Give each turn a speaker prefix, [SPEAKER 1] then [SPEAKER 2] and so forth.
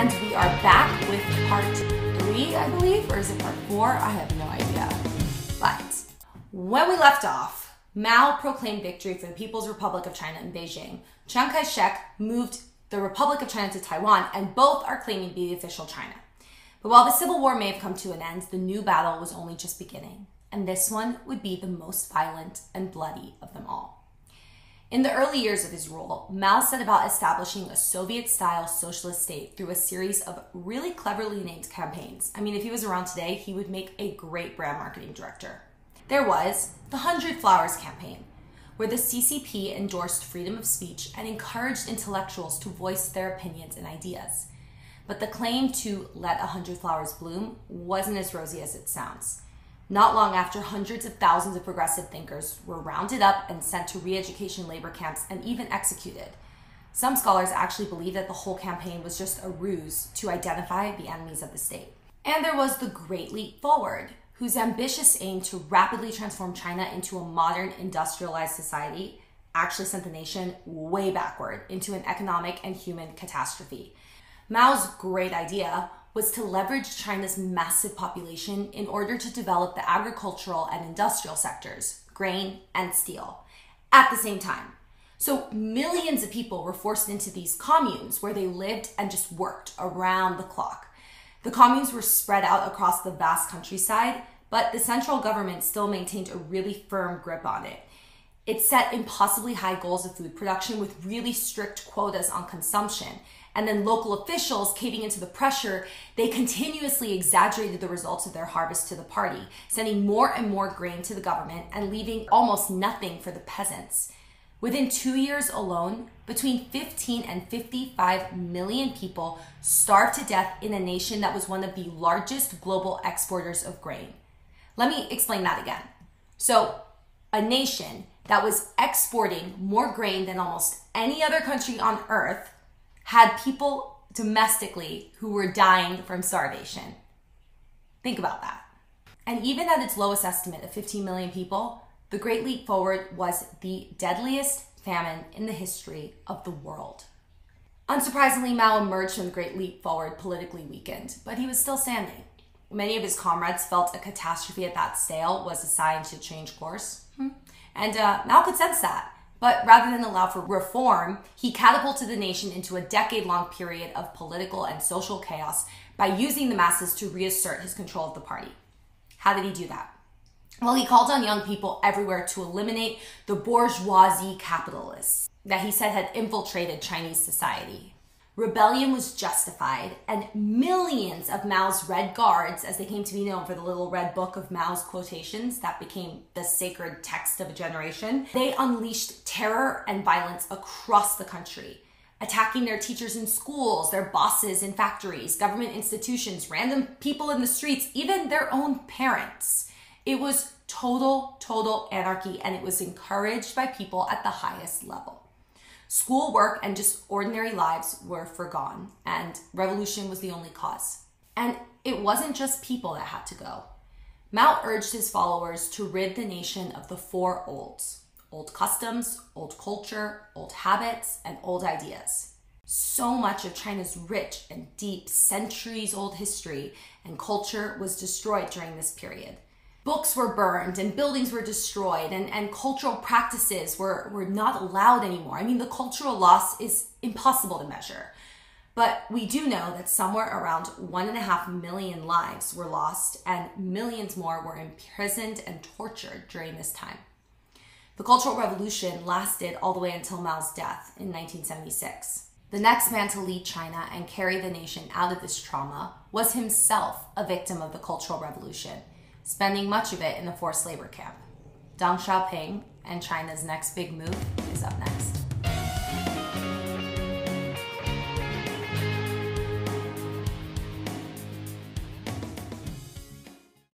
[SPEAKER 1] And we are back with part three, I believe, or is it part four? I have no idea. But when we left off, Mao proclaimed victory for the People's Republic of China in Beijing. Chiang Kai shek moved the Republic of China to Taiwan, and both are claiming to be the official China. But while the Civil War may have come to an end, the new battle was only just beginning, and this one would be the most violent and bloody of them all. In the early years of his rule, Mao set about establishing a Soviet style socialist state through a series of really cleverly named campaigns. I mean, if he was around today, he would make a great brand marketing director. There was the Hundred Flowers campaign, where the CCP endorsed freedom of speech and encouraged intellectuals to voice their opinions and ideas. But the claim to let a hundred flowers bloom wasn't as rosy as it sounds. Not long after, hundreds of thousands of progressive thinkers were rounded up and sent to re education labor camps and even executed. Some scholars actually believe that the whole campaign was just a ruse to identify the enemies of the state. And there was the Great Leap Forward, whose ambitious aim to rapidly transform China into a modern industrialized society actually sent the nation way backward into an economic and human catastrophe. Mao's great idea was to leverage China's massive population in order to develop the agricultural and industrial sectors, grain and steel, at the same time. So millions of people were forced into these communes where they lived and just worked around the clock. The communes were spread out across the vast countryside, but the central government still maintained a really firm grip on it. It set impossibly high goals of food production with really strict quotas on consumption and then local officials caving into the pressure, they continuously exaggerated the results of their harvest to the party, sending more and more grain to the government and leaving almost nothing for the peasants. Within two years alone, between 15 and 55 million people starved to death in a nation that was one of the largest global exporters of grain. Let me explain that again. So, a nation that was exporting more grain than almost any other country on earth had people domestically who were dying from starvation. Think about that. And even at its lowest estimate of 15 million people, the Great Leap Forward was the deadliest famine in the history of the world. Unsurprisingly, Mao emerged from the Great Leap Forward politically weakened, but he was still standing. Many of his comrades felt a catastrophe at that scale was a sign to change course. And uh, Mao could sense that. But rather than allow for reform, he catapulted the nation into a decade long period of political and social chaos by using the masses to reassert his control of the party. How did he do that? Well, he called on young people everywhere to eliminate the bourgeoisie capitalists that he said had infiltrated Chinese society. Rebellion was justified, and millions of Mao's Red Guards, as they came to be known for the little red book of Mao's quotations that became the sacred text of a generation, they unleashed terror and violence across the country, attacking their teachers in schools, their bosses in factories, government institutions, random people in the streets, even their own parents. It was total, total anarchy, and it was encouraged by people at the highest level. School, work, and just ordinary lives were forgone, and revolution was the only cause. And it wasn't just people that had to go. Mao urged his followers to rid the nation of the four olds old customs, old culture, old habits, and old ideas. So much of China's rich and deep, centuries old history and culture was destroyed during this period books were burned and buildings were destroyed and, and cultural practices were, were not allowed anymore. I mean, the cultural loss is impossible to measure. But we do know that somewhere around one and a half million lives were lost and millions more were imprisoned and tortured during this time. The Cultural Revolution lasted all the way until Mao's death in 1976. The next man to lead China and carry the nation out of this trauma was himself a victim of the Cultural Revolution spending much of it in the forced labor camp. Deng Xiaoping and China's next big move is up next.